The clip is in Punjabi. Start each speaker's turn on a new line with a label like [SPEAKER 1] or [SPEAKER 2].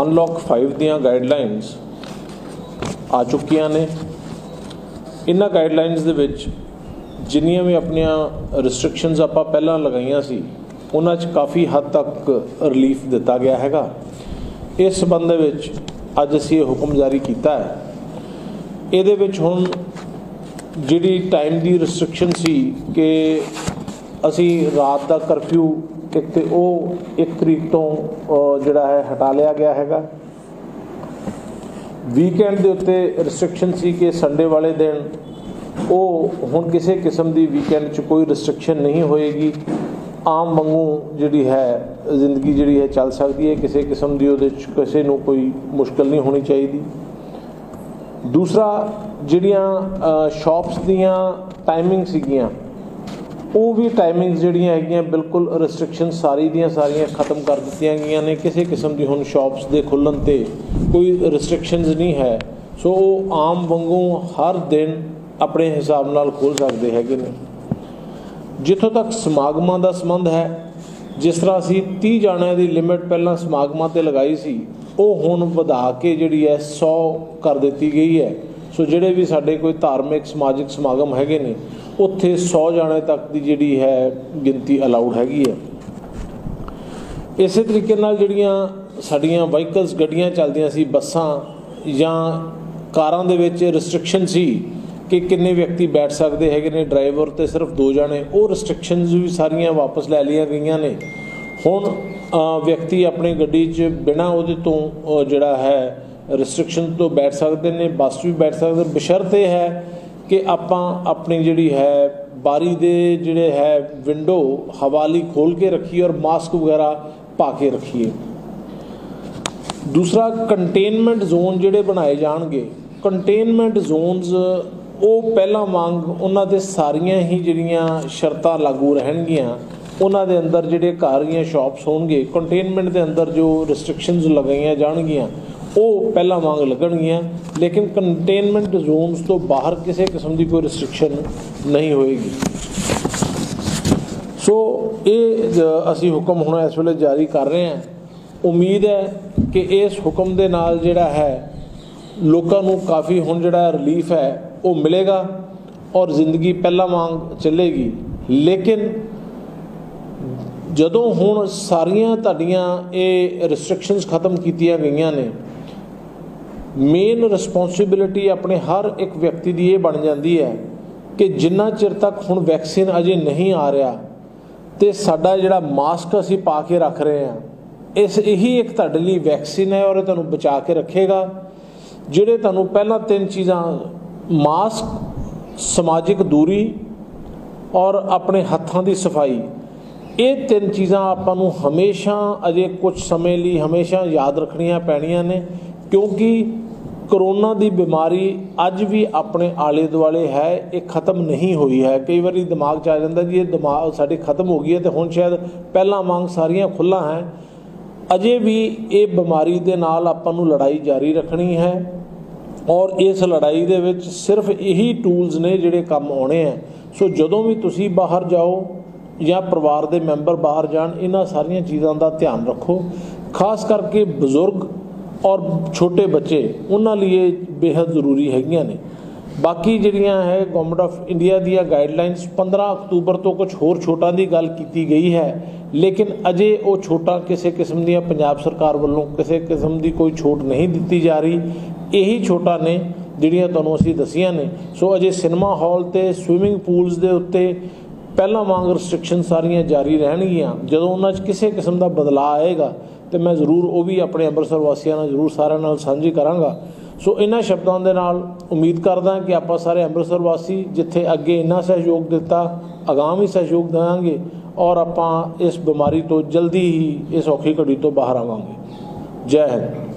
[SPEAKER 1] ਅਨਲੌਕ 5 ਦੀਆਂ ਗਾਈਡਲਾਈਨਸ ਆ ਚੁੱਕੀਆਂ ਨੇ। ਇਹਨਾਂ ਗਾਈਡਲਾਈਨਸ ਦੇ ਵਿੱਚ ਜਿੰਨੀਆਂ ਵੀ ਆਪਣੀਆਂ ਰੈਸਟ੍ਰਿਕਸ਼ਨਸ ਆਪਾਂ ਪਹਿਲਾਂ ਲਗਾਈਆਂ ਸੀ, ਉਹਨਾਂ 'ਚ ਕਾਫੀ ਹੱਦ ਤੱਕ ਰਿਲੀਫ ਦਿੱਤਾ ਗਿਆ ਹੈਗਾ। ਇਸ ਸਬੰਧ ਦੇ ਵਿੱਚ ਅੱਜ ਅਸੀਂ ਇਹ ਹੁਕਮ ਜਾਰੀ ਕੀਤਾ ਹੈ। ਇਹਦੇ ਵਿੱਚ ਹੁਣ ਜਿਹੜੀ ਟਾਈਮ ਦੀ ਰੈਸਟ੍ਰਿਕਸ਼ਨ ਸੀ ਕਿ ਅਸੀਂ ਰਾਤ ਦਾ ਕਰਫਿਊ ਇੱਕ ਤੇ ਉਹ ਇੱਕ ਤਰੀਕ ਤੋਂ ਜਿਹੜਾ ਹੈ, ਹਟਾ ਲਿਆ ਗਿਆ ਹੈਗਾ। ਵੀਕਐਂਡ ਦੇ ਉੱਤੇ ਰੈਸਟ੍ਰਿਕਸ਼ਨ ਸੀ ਕਿ ਸੰਡੇ ਵਾਲੇ ਦਿਨ ਉਹ ਹੁਣ ਕਿਸੇ ਕਿਸਮ ਦੀ ਵੀਕਐਂਡ 'ਚ ਕੋਈ ਰੈਸਟ੍ਰਿਕਸ਼ਨ ਨਹੀਂ ਹੋਏਗੀ। ਆਮ ਵਾਂਗੂ ਜਿਹੜੀ ਹੈ, ਜ਼ਿੰਦਗੀ ਜਿਹੜੀ ਹੈ, ਚੱਲ ਸਕਦੀ ਹੈ। ਕਿਸੇ ਕਿਸਮ ਦੀ ਉਹਦੇ 'ਚ ਕਿਸੇ ਨੂੰ ਕੋਈ ਮੁਸ਼ਕਲ ਨਹੀਂ ਹੋਣੀ ਚਾਹੀਦੀ। ਦੂਸਰਾ, ਜਿਹੜੀਆਂ ਸ਼ਾਪਸ ਦੀਆਂ ਟਾਈਮਿੰਗ ਸੀਗੀਆਂ ਉਹ ਵੀ ਟਾਈਮਿੰਗਸ ਜਿਹੜੀਆਂ ਹੈਗੀਆਂ ਬਿਲਕੁਲ ਰੈਸਟ੍ਰਿਕਸ਼ਨ ਸਾਰੀ ਦੀਆਂ ਸਾਰੀਆਂ ਖਤਮ ਕਰ ਦਿੱਤੀਆਂ ਗਈਆਂ ਨੇ। ਕਿਸੇ ਕਿਸਮ ਦੀ ਹੁਣ ਸ਼ਾਪਸ ਦੇ ਖੁੱਲਣ ਤੇ ਕੋਈ ਰੈਸਟ੍ਰਿਕਸ਼ਨਸ ਨਹੀਂ ਹੈ। ਸੋ ਉਹ ਆਮ ਵਾਂਗੂ ਹਰ ਦਿਨ ਆਪਣੇ ਹਿਸਾਬ ਨਾਲ ਖੋਲ ਸਕਦੇ ਹੈਗੇ ਨੇ। ਜਿੱਥੋਂ ਤੱਕ ਸਮਾਗਮਾਂ ਦਾ ਸੰਬੰਧ ਹੈ, ਜਿਸ ਤਰ੍ਹਾਂ ਅਸੀਂ 30 ਜਾਣਿਆਂ ਦੀ ਲਿਮਿਟ ਪਹਿਲਾਂ ਸਮਾਗਮਾਂ ਤੇ ਲਗਾਈ ਸੀ, ਉਹ ਹੁਣ ਵਧਾ ਕੇ ਜਿਹੜੀ ਹੈ 100 ਕਰ ਦਿੱਤੀ ਗਈ ਹੈ। ਸੋ ਜਿਹੜੇ ਵੀ ਸਾਡੇ ਕੋਈ ਧਾਰਮਿਕ ਸਮਾਜਿਕ ਸਮਾਗਮ ਹੈਗੇ ਨੇ ਉੱਥੇ 100 ਜਾਣੇ ਤੱਕ ਦੀ ਜਿਹੜੀ ਹੈ ਗਿਣਤੀ ਅਲਾਉਡ ਹੈਗੀ ਹੈ। ਇਸੇ ਤਰੀਕੇ ਨਾਲ ਜਿਹੜੀਆਂ ਸਾਡੀਆਂ ਵਾਹੀਕਲਸ ਗੱਡੀਆਂ ਚੱਲਦੀਆਂ ਸੀ, ਬੱਸਾਂ ਜਾਂ ਕਾਰਾਂ ਦੇ ਵਿੱਚ ਰੈਸਟ੍ਰਿਕਸ਼ਨ ਸੀ ਕਿ ਕਿੰਨੇ ਵਿਅਕਤੀ ਬੈਠ ਸਕਦੇ ਹੈਗੇ ਨੇ ਡਰਾਈਵਰ ਤੇ ਸਿਰਫ ਦੋ ਜਾਣੇ, ਉਹ ਰੈਸਟ੍ਰਿਕਸ਼ਨਸ ਵੀ ਸਾਰੀਆਂ ਵਾਪਸ ਲੈ ਲਈਆਂ ਗਈਆਂ ਨੇ। ਹੁਣ ਵਿਅਕਤੀ ਆਪਣੀ ਗੱਡੀ 'ਚ ਬਿਨਾਂ ਉਹਦੇ ਤੋਂ ਜਿਹੜਾ ਹੈ ਰੈਸਟ੍ਰਿਕਸ਼ਨ ਤੋਂ ਬੈਠ ਸਕਦੇ ਨੇ, ਬੱਸ ਵੀ ਬੈਠ ਸਕਦੇ ਬਸ਼ਰਤ ਇਹ ਹੈ ਕਿ ਆਪਾਂ ਆਪਣੀ ਜਿਹੜੀ ਹੈ ਬਾਰੀ ਦੇ ਜਿਹੜੇ ਹੈ ਵਿੰਡੋ ਹਵਾਲੀ ਖੋਲ ਕੇ ਰੱਖੀਏ ਔਰ ਮਾਸਕ ਵਗੈਰਾ ਪਾ ਕੇ ਰੱਖੀਏ। ਦੂਸਰਾ ਕੰਟੇਨਮੈਂਟ ਜ਼ੋਨ ਜਿਹੜੇ ਬਣਾਏ ਜਾਣਗੇ ਕੰਟੇਨਮੈਂਟ ਜ਼ੋਨਸ ਉਹ ਪਹਿਲਾਂ ਵਾਂਗ ਉਹਨਾਂ ਦੇ ਸਾਰੀਆਂ ਹੀ ਜਿਹੜੀਆਂ ਸ਼ਰਤਾਂ ਲਾਗੂ ਰਹਿਣਗੀਆਂ, ਉਹਨਾਂ ਦੇ ਅੰਦਰ ਜਿਹੜੇ ਘਰ ਜਾਂ ਸ਼ਾਪਸ ਹੋਣਗੇ ਕੰਟੇਨਮੈਂਟ ਦੇ ਅੰਦਰ ਜੋ ਰੈਸਟ੍ਰਿਕਸ਼ਨਸ ਲਗਾਈਆਂ ਜਾਣਗੀਆਂ ਉਹ ਪਹਿਲਾਂ ਵਾਂਗ ਲੱਗਣਗੀਆਂ, ਲੇਕਿਨ ਕੰਟੇਨਮੈਂਟ ਜ਼ੋਨਸ ਤੋਂ ਬਾਹਰ ਕਿਸੇ ਕਿਸਮ ਦੀ ਕੋਈ ਰੈਸਟ੍ਰਿਕਸ਼ਨ ਨਹੀਂ ਹੋਏਗੀ। ਸੋ ਇਹ ਅਸੀਂ ਹੁਕਮ ਹੁਣ ਇਸ ਵੇਲੇ ਜਾਰੀ ਕਰ ਰਹੇ ਹਾਂ। ਉਮੀਦ ਹੈ ਕਿ ਇਸ ਹੁਕਮ ਦੇ ਨਾਲ ਜਿਹੜਾ ਹੈ, ਲੋਕਾਂ ਨੂੰ ਕਾਫੀ ਹੁਣ ਜਿਹੜਾ ਰਿਲੀਫ ਹੈ, ਉਹ ਮਿਲੇਗਾ ਔਰ ਜ਼ਿੰਦਗੀ ਪਹਿਲਾਂ ਵਾਂਗ ਚੱਲੇਗੀ। ਲੇਕਿਨ ਜਦੋਂ ਹੁਣ ਸਾਰੀਆਂ ਤੁਹਾਡੀਆਂ ਇਹ ਰੈਸਟ੍ਰਿਕਸ਼ਨਸ ਖਤਮ ਕੀਤੀਆਂ ਗਈਆਂ ਨੇ ਮੇਨ ਰਿਸਪੌਂਸਿਬਿਲਿਟੀ ਆਪਣੇ ਹਰ ਇੱਕ ਵਿਅਕਤੀ ਦੀ ਇਹ ਬਣ ਜਾਂਦੀ ਹੈ ਕਿ ਜਿੰਨਾ ਚਿਰ ਤੱਕ ਹੁਣ ਵੈਕਸੀਨ ਅਜੇ ਨਹੀਂ ਆ ਰਿਹਾ ਤੇ ਸਾਡਾ ਜਿਹੜਾ ਮਾਸਕ ਅਸੀਂ ਪਾ ਕੇ ਰੱਖ ਰਹੇ ਹਾਂ, ਇਸ ਇਹੀ ਇੱਕ ਤੁਹਾਡੇ ਲਈ ਵੈਕਸੀਨ ਹੈ ਔਰ ਇਹ ਤੁਹਾਨੂੰ ਬਚਾ ਕੇ ਰੱਖੇਗਾ, ਜਿਹੜੇ ਤੁਹਾਨੂੰ ਪਹਿਲਾਂ ਤਿੰਨ ਚੀਜ਼ਾਂ ਮਾਸਕ ਸਮਾਜਿਕ ਦੂਰੀ ਔਰ ਆਪਣੇ ਹੱਥਾਂ ਦੀ ਸਫ਼ਾਈ, ਇਹ ਤਿੰਨ ਚੀਜ਼ਾਂ ਆਪਾਂ ਨੂੰ ਹਮੇਸ਼ਾ ਅਜੇ ਕੁਝ ਸਮੇਂ ਲਈ ਹਮੇਸ਼ਾ ਯਾਦ ਰੱਖਣੀਆਂ ਪੈਣੀਆਂ ਨੇ ਕਿਉਂਕਿ ਕਰੋਨਾ ਦੀ ਬਿਮਾਰੀ ਅੱਜ ਵੀ ਆਪਣੇ ਆਲੇ ਦੁਆਲੇ ਹੈ, ਇਹ ਖਤਮ ਨਹੀਂ ਹੋਈ ਹੈ। ਕਈ ਵਾਰੀ ਦਿਮਾਗ 'ਚ ਆ ਜਾਂਦਾ ਜੀ, ਇਹ ਦਿਮਾਗ ਸਾਡੇ ਖਤਮ ਹੋ ਗਈ ਹੈ ਤੇ ਹੁਣ ਸ਼ਾਇਦ ਪਹਿਲਾਂ ਵਾਂਗ ਸਾਰੀਆਂ ਖੁੱਲਾਂ ਹੈ। ਅਜੇ ਵੀ ਇਹ ਬਿਮਾਰੀ ਦੇ ਨਾਲ ਆਪਾਂ ਨੂੰ ਲੜਾਈ ਜਾਰੀ ਰੱਖਣੀ ਹੈ ਔਰ ਇਸ ਲੜਾਈ ਦੇ ਵਿੱਚ ਸਿਰਫ ਇਹੀ ਟੂਲਸ ਨੇ ਜਿਹੜੇ ਕੰਮ ਆਉਣੇ ਆ ਸੋ ਜਦੋਂ ਵੀ ਤੁਸੀਂ ਬਾਹਰ ਜਾਓ ਜਾਂ ਪਰਿਵਾਰ ਦੇ ਮੈਂਬਰ ਬਾਹਰ ਜਾਣ, ਇਹਨਾਂ ਸਾਰੀਆਂ ਚੀਜ਼ਾਂ ਦਾ ਧਿਆਨ ਰੱਖੋ। ਖਾਸ ਕਰਕੇ ਬਜ਼ੁਰਗ ਔਰ ਛੋਟੇ ਬੱਚੇ, ਉਹਨਾਂ ਲਈ ਇਹ ਬੇहद ਜ਼ਰੂਰੀ ਹੈਗੀਆਂ ਨੇ। ਬਾਕੀ ਜਿਹੜੀਆਂ ਹੈ ਗਵਰਨਮੈਂਟ ਆਫ ਇੰਡੀਆ ਦੀਆਂ ਗਾਈਡਲਾਈਨਸ 15 ਅਕਤੂਬਰ ਤੋਂ ਕੁਝ ਹੋਰ ਛੋਟਾਂ ਦੀ ਗੱਲ ਕੀਤੀ ਗਈ ਹੈ, ਲੇਕਿਨ ਅਜੇ ਉਹ ਛੋਟਾਂ ਕਿਸੇ ਕਿਸਮ ਦੀਆਂ ਪੰਜਾਬ ਸਰਕਾਰ ਵੱਲੋਂ ਕਿਸੇ ਕਿਸਮ ਦੀ ਕੋਈ ਛੋਟ ਨਹੀਂ ਦਿੱਤੀ ਜਾ ਰਹੀ। ਇਹੀ ਛੋਟਾਂ ਨੇ ਜਿਹੜੀਆਂ ਤੁਹਾਨੂੰ ਅਸੀਂ ਦਸੀਆਂ ਨੇ। ਸੋ ਅਜੇ ਸਿਨੇਮਾ ਹਾਲ ਤੇ ਸਵਿਮਿੰਗ ਪੂਲਸ ਦੇ ਉੱਤੇ ਪਹਿਲਾਂ ਵਾਂਗ ਰੈਸਟ੍ਰਿਕਸ਼ਨ ਸਾਰੀਆਂ ਜਾਰੀ ਰਹਿਣਗੀਆਂ। ਜਦੋਂ ਉਹਨਾਂ 'ਚ ਕਿਸੇ ਕਿਸਮ ਦਾ ਬਦਲਾਅ ਆਏਗਾ ਤੇ ਮੈਂ ਜ਼ਰੂਰ ਉਹ ਵੀ ਆਪਣੇ ਅੰਮ੍ਰਿਤਸਰ ਵਾਸੀਆਂ ਨਾਲ ਜ਼ਰੂਰ ਸਾਰਿਆਂ ਨਾਲ ਸਾਂਝੀ ਕਰਾਂਗਾ। ਸੋ ਇਹਨਾਂ ਸ਼ਬਦਾਂ ਦੇ ਨਾਲ ਉਮੀਦ ਕਰਦਾ ਕਿ ਆਪਾਂ ਸਾਰੇ ਅੰਮ੍ਰਿਤਸਰ ਵਾਸੀ ਜਿੱਥੇ ਅੱਗੇ ਇੰਨਾ ਸਹਿਯੋਗ ਦਿੱਤਾ ਅਗਾਮ ਵੀ ਸਹਿਯੋਗ ਦੇਵਾਂਗੇ ਔਰ ਆਪਾਂ ਇਸ ਬਿਮਾਰੀ ਤੋਂ ਜਲਦੀ ਹੀ, ਇਸ ਔਖੀ ਘੜੀ ਤੋਂ ਬਾਹਰ ਆਵਾਂਗੇ। ਜੈ ਹਿੰਦ।